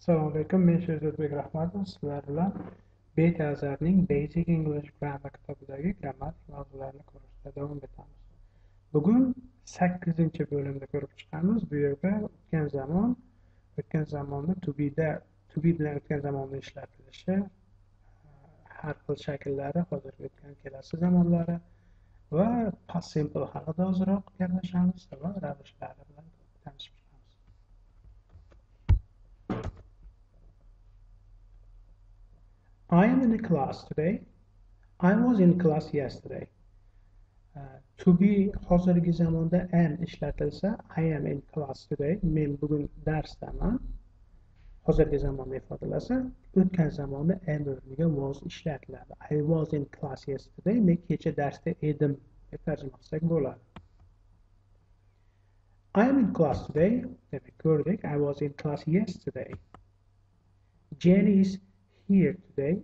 Assalomu alaykum, men Sherzodbek Rahmatov. Sizlar bilan Beta Azarning Basic English Grammar kitobidagi grammatik mavzularni ko'rishda davom etamiz. Bugun 8 bo'limni ko'rib chiqamiz. Bu yerda o'tgan zamon, o'tgan zamonda to be da to be bilan o'tgan zamonni ishlatilishi, har xil shakllari, hozirgi o'tgan kelasi zamonlari va past simple haqida ozroq gaplashamiz va ravshlari bilan tanishib I am in a class today. I was in class yesterday. Uh, to be hozirgi zamonda am ishlatilsa I am in class today. Men bugun darsdaman. Hozirgi zamonda ifodalasa o'tgan zamonda am o'rniga was ishlatiladi. I was in class yesterday. Men kecha darsda edim deb tarjima qilsak. I am in class today. Demak ko'rdik. I was in class yesterday. Jenny is here today.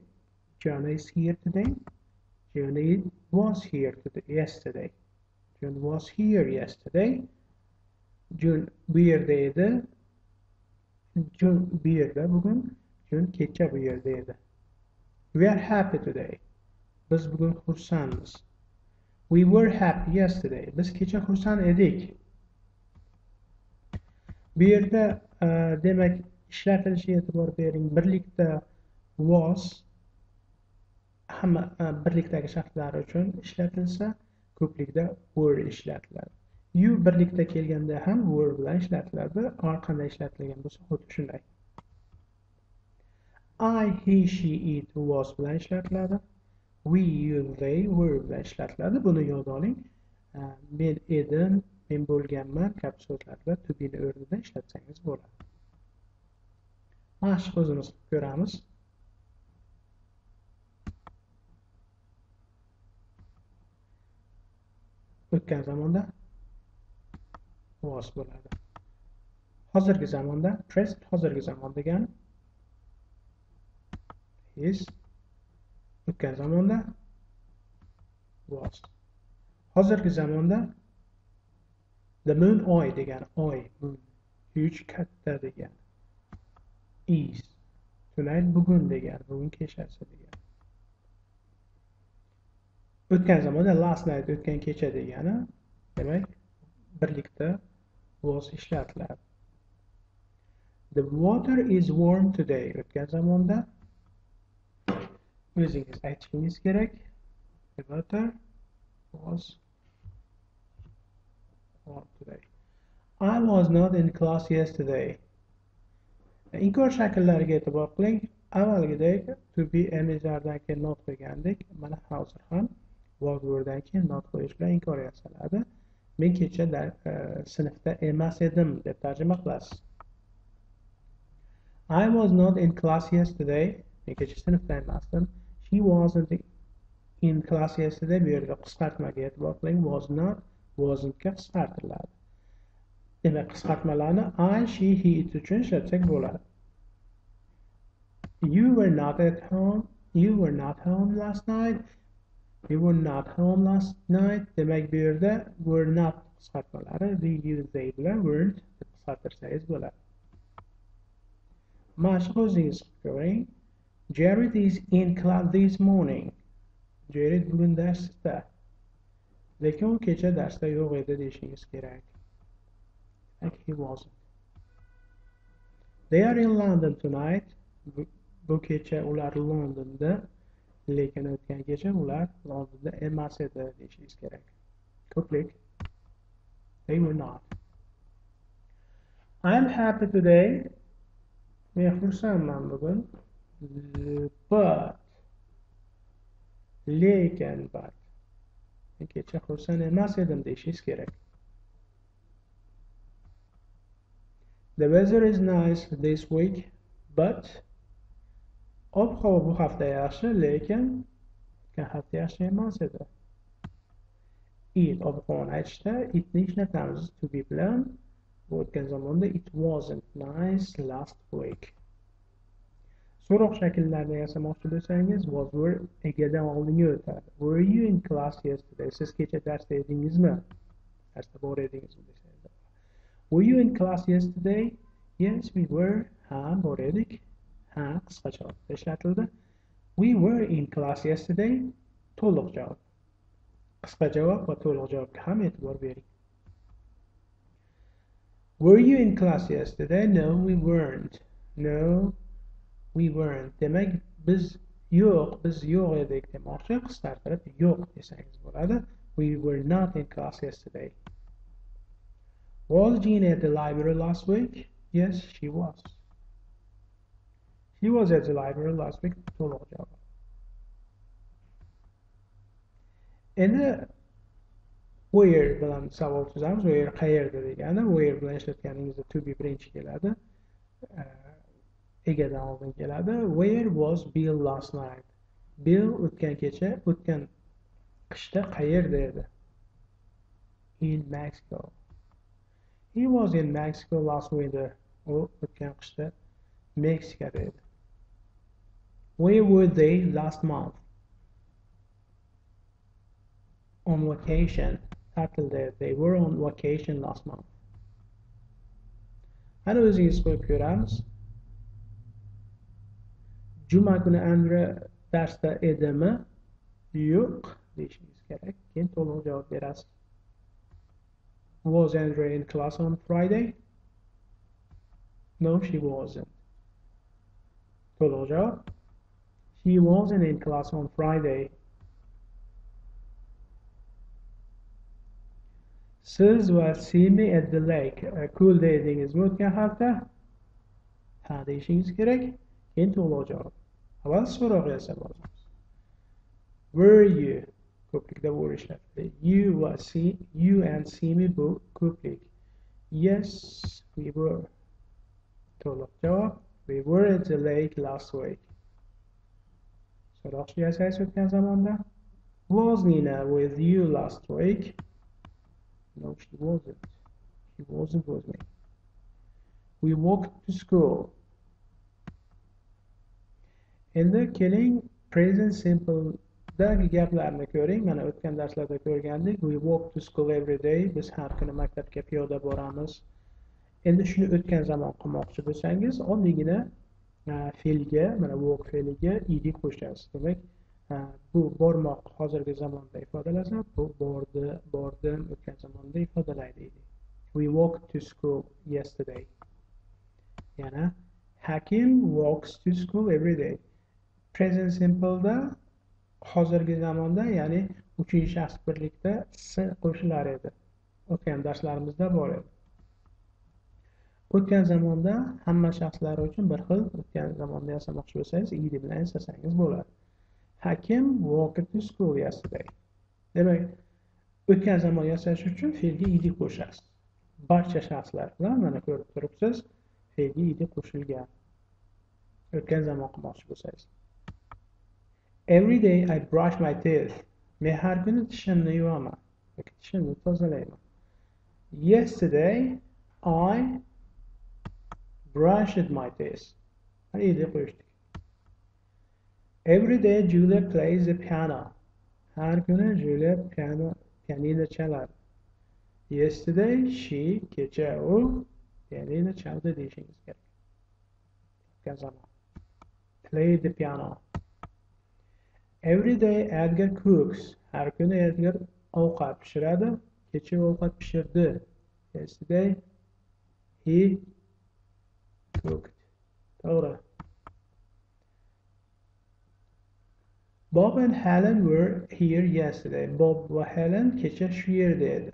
Joanna is here today. Joanna was here today, yesterday. John was here yesterday. John bir yerdeydi. John bir yerde bugün. John keçe bir yerdeydi. We are happy today. Biz bugün hursanız. We were happy yesterday. Biz keçe hursan edik. Bir yerde e, demek ishlar qilishiga e'tibor bering birlikda was hamma e, birlikdagi shaxslar uchun ishlatilsa ko'plikda were ishlatiladi. You birlikda kelganda ham were bilan ishlatiladi or qanday ishlatilgan bo'lsa xuddi shunday. I he she it was bilan ishlatiladi. We you they were bilan ishlatiladi. Buni yod oling. E, men edim men bo'lganman kabi so'zlarda to beni o'rnida ishlatsangiz bo'ladi. Mashq o'zimiz qilib ko'ramiz. O'tgan zamonda. Was bo'ladi. Hozirgi zamonda present hozirgi zamon degani is o'tgan zamonda was hozirgi zamonda the moon oy degani oy moon huge katta degani is tonight bugun degani bugun kechasi degani o'tgan zamonda last night o'tgan kecha degani demak birlikda was ishlatiladi the water is warm today o'tgan zamonda. O'zingiz aytishingiz kerak the water was warm today. I was not in class yesterday. Inkor shakllariga e'tibor qiling. Avvalgidek to be emizardan keyin not qo'ygandik mana hozir ham vozvordan keyin not inkor yasaladi men kecha e, sinfda emas edim deb tarjima qilasiz. I was not in class yesterday. Men kecha sinfda emasdim. She wasn't in class yesterday. Bu yerda qisqartmaga e'tibor qiling. Was not wasn'tga qisqartiriladi. Demak qisqartmalarni I she he it uchun ishlatsak bo'ladi. You were not at home. You were not home last night. We were not home last night. Demak bu yerda were not qisqartmalari they bilan weren't deb qisqartirsangiz bo'ladi. Mashq o'zingiz ko'ring. Jared is in class this morning. Jared bugun darsda. Lekin u kecha darsda yo'q edi deyishingiz kerak. He wasn't. They are in London tonight. Bu kecha ular Londonda lekin o'tgan kecha ular oldinda emas edi deyishingiz kerak. Ko'plik they were not. I am happy today. Men xursandman bugun. But lekin but. Kecha xursand emas edim deyishingiz kerak. The weather is nice this week, but ob havo bu hafta yaxshi lekin o'tgan hafta yaxshi emas edi. It ob havoni aytishda itni ishlatamiz. To be bilan bu o'tgan zamonda it wasn't nice last week. So'roq shakllarini yasamoqchi bo'lsangiz was were egadan oldinga o'tadi were you in class yesterday? Siz kecha darsda edingizmi? Darsda bor edingizmi desangiz. Were you in class yesterday? Yes we were. Ha bor edik. Ha qisqa javobda ishlatildi we were in class yesterday. To'liq javob qisqa javob va to'liq javobga ham e'tibor bering were you in class yesterday? No we weren't. No we weren't. Demak biz yo'q biz yo'q edik demoqchi. Qisqartirib yo'q desangiz bo'ladi. We were not in class yesterday. Was Jean at the library last week? Yes, she was. He was at the library last week. To'liq javob. Endi where bilan savol tuzamiz. Where qayerda degani, where bilan ishlatganingizda to be birinchi keladi. Egadan oldin keladi. Where was Bill last night? Bill o'tgan kecha, o'tgan qishda qayerda edi? In Mexico. He was in Mexico last winter. U o'tgan qishda Meksikada edi. Where were they last month? On vacation. Tackle. They were on vacation last month. how هنوز این اسکوی پیورمز cuma günü əmri dərsdə edimi? Yox, deyişimiz gərək. Gen tolunu cavab verəsiz. Was Andrea in class on Friday? No, she wasn't. Tolunu cavab. She wasn't in class on Friday. Siz va Simi at the lake. Ko'lda edingizmi o'tgan hafta? Ha deyishingiz kerak. Keyin to'liq javob. Avval so'roq yasab olamiz. Were you ko'plikda bu ishlatdi you va see you and me bu ko'plik yes we were to'liq javob we were at the lake last week so'roqchi yasaysiz o'tgan zamonda was Nina with you last week. No she wasn't. She wasn't with me we walked to school. Endi keling present simpledagi gaplarni ko'ring. Mana o'tgan darslarda ko'rgandik. We walk to school every day. Biz har kuni maktabga piyoda boramiz. Endi shuni o'tgan zamon qilmoqchi bo'lsangiz oddiygina fe'lga mana walk fe'liga ed qo'shamiz demak bu bormoq hozirgi zamonda ifodalasa bu bordi bordim o'tgan zamonda ifodalaydi. We walked to school yesterday. Yana hakim walks to school every day. Present simpleda hozirgi zamonda ya'ni uchinchi shaxs birlikda s qo'shilar edi. O'tgan darslarimizda bor edi. O'tgan zamonda hamma shaxslar uchun bir xil o'tgan zamonda yasamoqchi bo'lsangiz id bilan yasasangiz bo'ladi. Hakim walked to school yesterday demak o'tgan zamon yasash uchun fe'lga id qo'shasiz. Barcha shaxslar bilan mana ko'rib turibsiz fe'lga id qo'shilgan. O'tgan zamon qilmoqchi bo'lsangiz. Every day I brush my teeth. Men har kuni tishimni yuvaman tishimni tozalayman. Yesterday I brushed my teeth. Hani iyi koştuk. Every day Julia plays the piano. Her gün Julia piyano, piyaniyle çalar. Yesterday she, gece o, piyaniyle çaldı diyeceğiniz gerek. Kazanma. Play the piano. Every day Edgar cooks. Her gün Edgar avukat pişirdi. Gece avukat pişirdi. Yesterday he To'g'ri. Bob and Helen were here yesterday. Bob va Helen kecha shu yerda edi.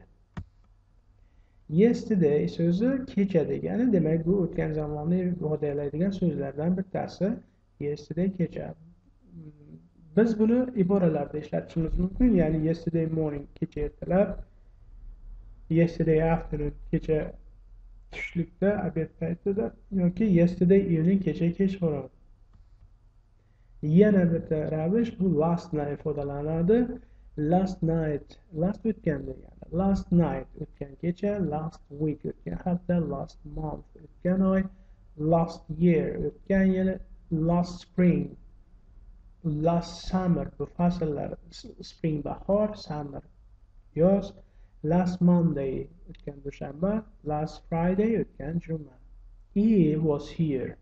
Yesterday so'zi kecha degani, demak bu o'tgan zamonni ifodalaydigan so'zlardan bittasi. Yesterday kecha. biz buni iboralarda ishlatishimiz mumkin ya'ni yesterday morning kecha ertalab yesterday afternoon kecha tushlikda obed paytida yoki yesterday evening kecha kechqurun yana bitta ravish bu last night ifodalanadi last night last o'tgan degani last night o'tgan kecha last week o'tgan hafta last month o'tgan oy last year o'tgan yil last spring last summer bu fasllar spring bahor summer yoz last monday o'tgan dushanba last friday o'tgan juma he was here.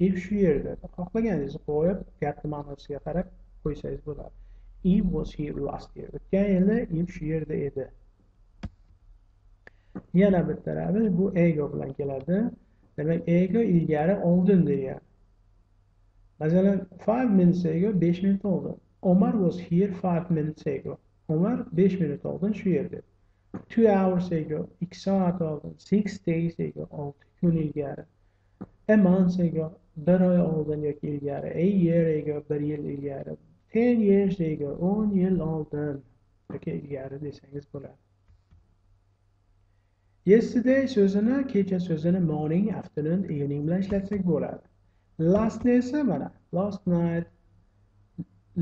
İf shu yerda xohlaganingizni qo'yib gapni ma'nosiga qarab qo'ysangiz bo'ladi he was here last year. O'tgan yili if shu yerda edi yana bitta bu ego bilan keladi demak ego ilgari oldin degan masalan five minutes ago besh minut oldin omar was here five minutes ago. Omar besh minut oldin shu yerda two hours ago ikki soat oldin six days ago olti kun ilgari a month ago bir oy oldin yoki ilgari a year ago bir yil ilgari ten years ago o'n yil oldin yoki ilgari desangiz bo'ladi. Yesterday so'zini kecha so'zini morning afternoon evening bilan ishlatsak bo'ladi. Lastni esa mana last night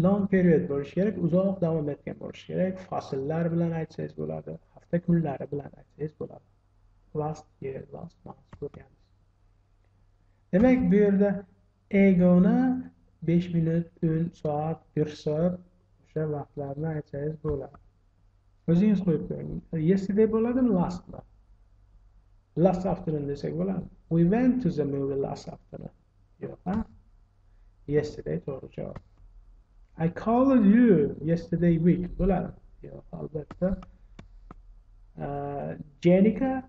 long period bo'lishi kerak uzoq davom etgan bo'lishi kerak fasllar bilan aytsangiz bo'ladi. Kunlari bilan aytsangiz bo'ladi last year last month ko'rganmiz demak bu yerda egoni besh minut o'n soat bir soat o'sha vaqtlarni aytsangiz bo'ladi o'zingiz qo'yib ko'ring yesterday bo'ladimi lastmi last afternoon desak bo'ladi we went to the movie last afternoon. Yo'q a yesterday to'g'ri javob I called you yesterday week. Bo'ladi yo'q albatta Uh, Jenica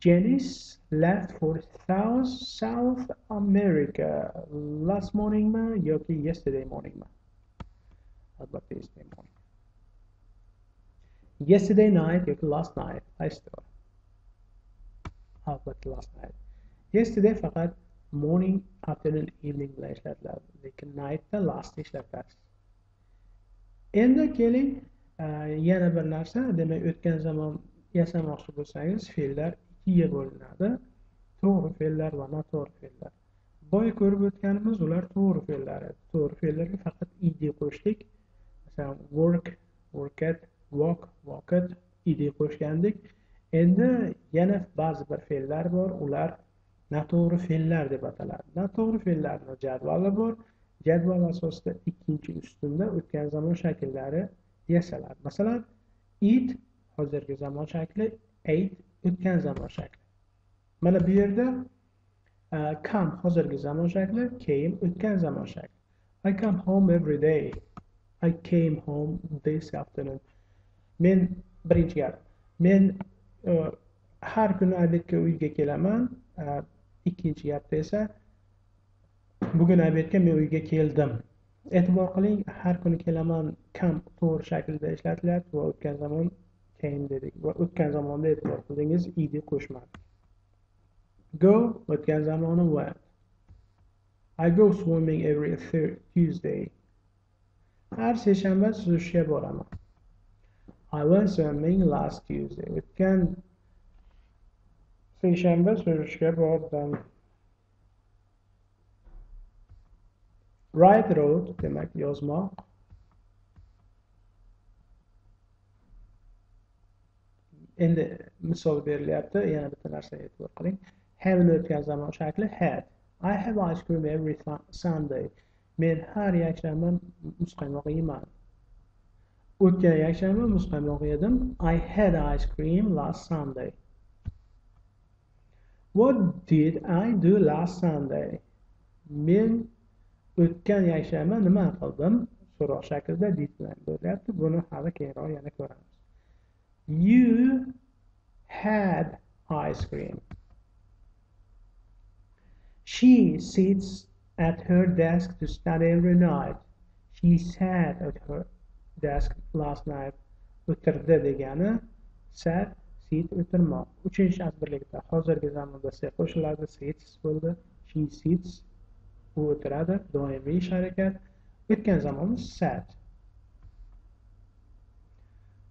Janice left for South South America last morning ma. Yoki yesterday morning ma. Albatta yesterday morning? Yesterday night yoki last night qaysi to'g'ri albatta last night? Yesterday faqat morning afternoon evening bilan ishlatiladi lekin nightda last ishlatasiz endi keling uh, yana bir narsa demak o'tgan zamon yasamoqchi bo'lsangiz fe'llar ikkiga bo'linadi. To'g'ri fe'llar va noto'g'ri fe'llar. Boya ko'rib o'tganimiz ular to'g'ri fe'llari. To'g'ri fe'llarga faqat id qo'shdik. Masalan work worked walk walked id qo'shgandik. Endi yana ba'zi bir fe'llar bor. Ular noto'g'ri fe'llar deb ataladi. Noto'g'ri fe'llarni jadvali bor. Jadval asosida ikkinchi ustunda o'tgan zamon shakllari yasaladi. Masalan it hozirgi zamon shakli eight o'tgan zamon shakli. Mana bu yerda e, come hozirgi zamon shakli came o'tgan zamon shakli. I come home every day. I came home this afternoon. Men birinchi gap. Men e, har kuni obedga uyga kelaman. E, ikkinchi gapda esa bugun obedga men uyga keldim. E'tibor qiling har kuni kelaman. Kam to'g'ri shaklda ishlatilyapti va o'tgan zamon came dedik. Va o'tgan zamonda e'tibor qildingiz id qo'shmadi go o'tgan zamoni went I go swimming every Tuesday. Har seshanba suzishga boraman. I went swimming last Tuesday. O'tgan seshanba suzishga bordim. Write wrote demak yozmoq. Endi misol berilyapti yana bitta narsaga e'tibor qiling. Have'ni o'tgan zamon shakli had I have ice cream every Sunday. Men har yakshanba muzqaymoq yeyman o'tgan yakshanba muzqaymoq yedim. I had ice cream last Sunday. What did I do last Sunday? Men o'tgan yakshanba nima qildim? So'roq shaklida did bilan bo'lyapti. Buni hali keyinroq yana ko'ramiz. You had ice cream. She sits at her desk to study every night. She sat at her desk last night. O'tirdi degani sat sit o'tirmoq uchinchi birlikda hozirgi zamonda se qo'shiladi sits bo'ldi. She sits u o'tiradi doimiy ish harakat. O'tgan zamon sat.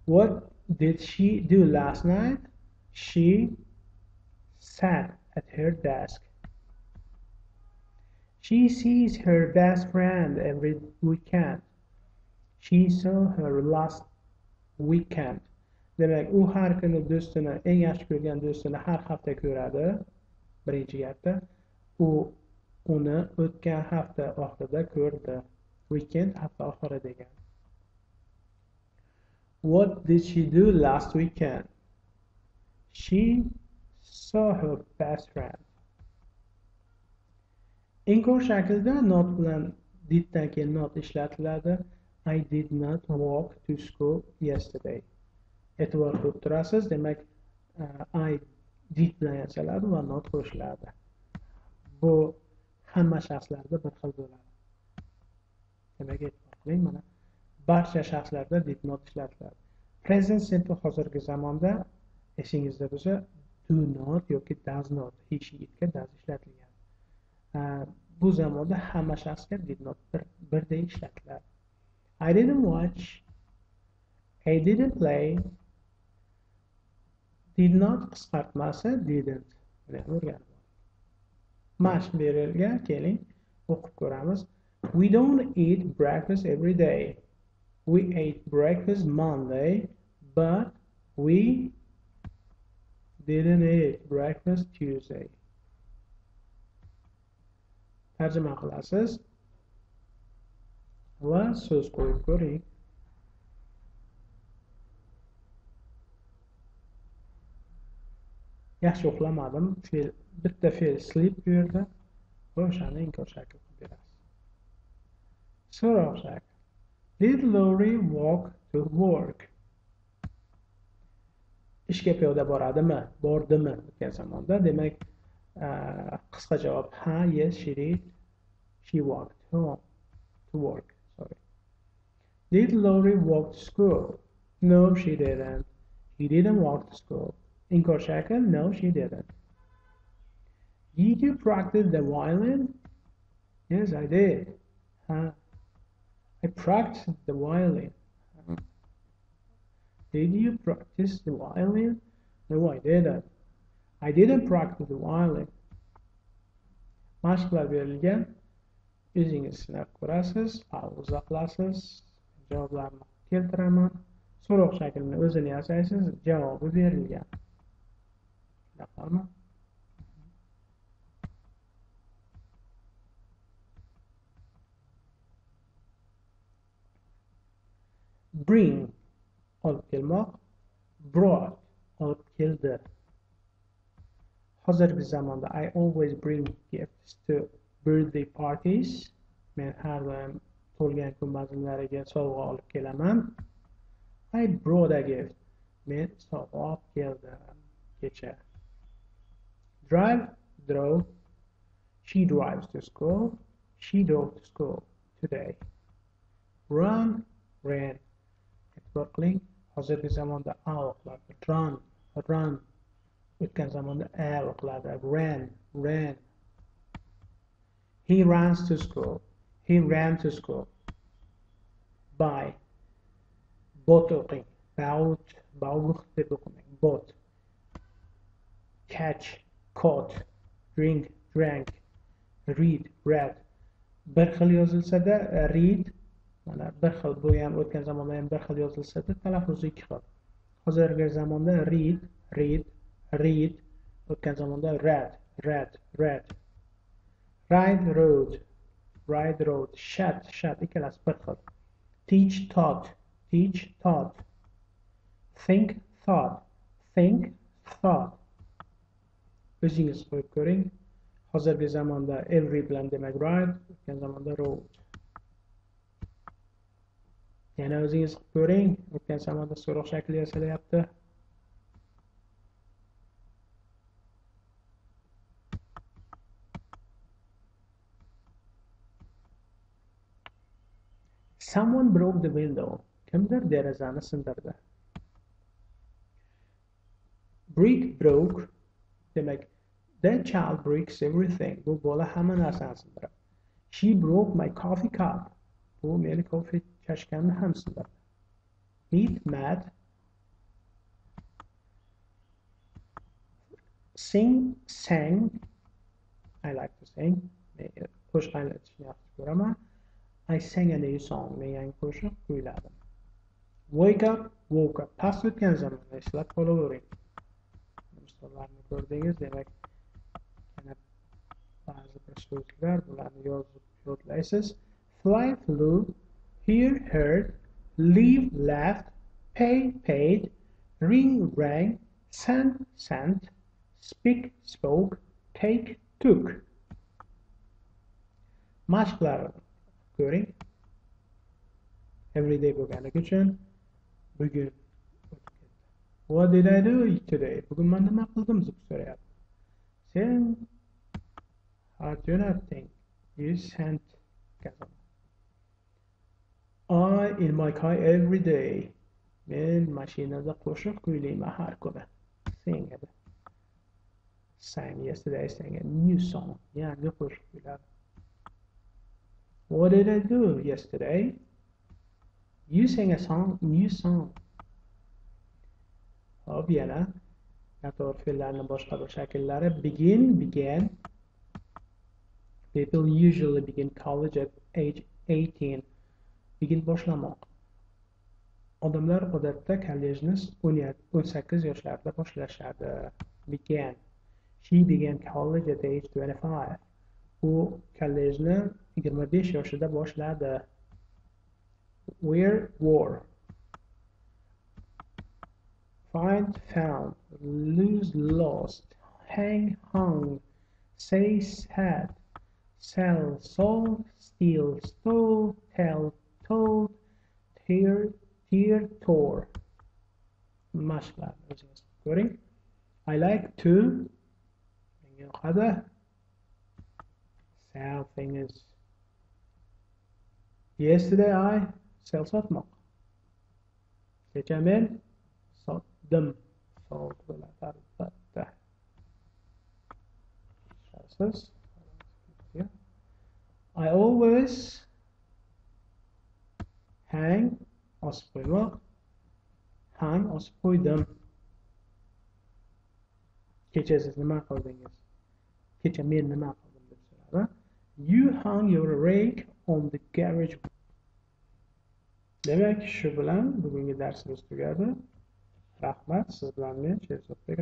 What did she do last night? She sat at her desk. She sees her best friend every weekend. She saw her last weekend. Demak u har kuni do'stini eng yaxshi ko'rgan do'stini har hafta ko'radi birinchi gapda u uni o'tgan hafta oxirida ko'rdi weekend hafta oxiri degan what did she do last weekend? She saw her best friend. Inkor shaklda not bilan diddan keyin not ishlatiladi. I did not walk to school yesterday. E'tibor qilib turasiz demak eh, I did bilan yasaladi va not qo'shiladi. Bu hamma shaxslarda bir xil bo'ladi. Demak e'tibor qiling mana. Barcha shaxslarda did not ishlatiladi present simple hozirgi zamonda esingizda bo'lsa do not yoki does not he she itga does ishlatilgan. Bu zamonda hamma shaxsga did not bir birdek ishlatiladi. I didn't watch I didn't play did not qisqartmasi didn't buni ham yerga berilgan keling o'qib ko'ramiz. We don't eat breakfast every day. We ate breakfast Monday but we didn't eat breakfast Tuesday. Tarjima qilasiz va so'z qo'yib ko'ring yaxshi uxlamadim fe'l bitta fe'l sleep bu yerda o'shani oh, inkor shakl qilib berasiz so'roq shakl did Lori walk to work? Ishga piyoda boradimi? Bordimi? o'tgan zamonda. Demak qisqa javob. Ha yes she did. She walked home to work. Sorry. Did Laurie walk to school? No she didn't. He didn't walk to school. Inkor shakl no she didn't. Did you practice the violin? Yes I did. Huh? I practiced the violin did you practice the violin no I didn't I didn't practice the violin. Mashqlar berilgan. O'zingiz sinab ko'rasiz, pauza qilasiz, javoblarni keltiraman. So'roq shaklini o'zini yasaysiz, javobi berilgan. Shunaqami? Bring olib kelmoq, brought olib keldi. hozirgi hmm. zamonda I always bring gifts to birthday parties. Men har doim tug'ilgan kun bazmlariga sovg'a olib kelaman. I brought a gift. Men sovg'a olib keldim kecha. Drive drove. She drives to school. She drove to school today. Run ran e'tibor qiling hozirgi zamonda a run run. O'tgan zamonda a o'qiladi ran ran. He runs to school. He ran to school. By bot bout bauch deb o'qimang. Bot. Catch. Caught. Drink drank. Read read. Bir xil yozilsada read من درخواست بودم وقت کن زمان من درخواست از دستت تلفوزیک خورد. هزارگز زمان دار رید رید رید وقت کن زمان دار راد راد راد راید رود راید رود شد شد ایکلاس پخت خورد. تیچ تات تیچ تات ثینک ثات ثینک ثات. بیشی از بقیه گویند. هزارگز زمان دار امروز بلند میگرید وقت کن زمان دار رود. Yana o'zingiz ko'ring o'tgan zamonda so'roq shakli yasalyapti Someone broke the window. Kimdir derazani sindirdi. Brick broke. Demak, that child breaks everything. Bu bola hamma narsani sindiradi. She broke my coffee cup. Bu meni kofe chashkamni ham sindirdi. Meet Matt. Sing, sang. I like to sing. Qo'shiq aytishni yaxshi ko'raman. I sang a new song yangi qo'shiq kuyladim wake up woke up past o'tgan zamonni eslab qolavering misollarni ko'rdingiz demak yana ba'zi bir so'zlar bularni yozib yodlaysiz fly flew hear heard leave left pay paid ring rang send sent speak spoke take took. Mashqlar ko'ring everyday bo'lganligi uchun bugun what did I do today? Bugun man nima qildim deb so'rayapti sen I do not think? You sent I in my car every day. Men mashinada qo'shiq kuylayman har kuni sing edi sang yesterday sang a new song. Yangi qo'shiq kuyladi what did I do yesterday? You sang a song new song. Hop yana. Noto'g'ri fe'llarni boshqa bir shakllari. Begin began people usually begin college at age 18 begin boshlamoq. Odamlar odatda kollejni o'n sakkiz yoshlarida boshlashadi. Began she began college at age 25 u kollejni yigirma besh yoshida boshladi. Where were find found. Lose lost. Hang hung. Say said sell sold. Steal stole. Tell told tier tier tour much better. I like to sell is. yesterday I sell something which I mean them so I always hang osib qo'ymoq. Hang osib qo'ydim. Kecha siz nima qildingiz? Kecha men nima qildim deb so'radi. You hung your rake on the garage demak shu bilan bugungi darsimiz tugadi. Rahmat siz bilan men sherzodbek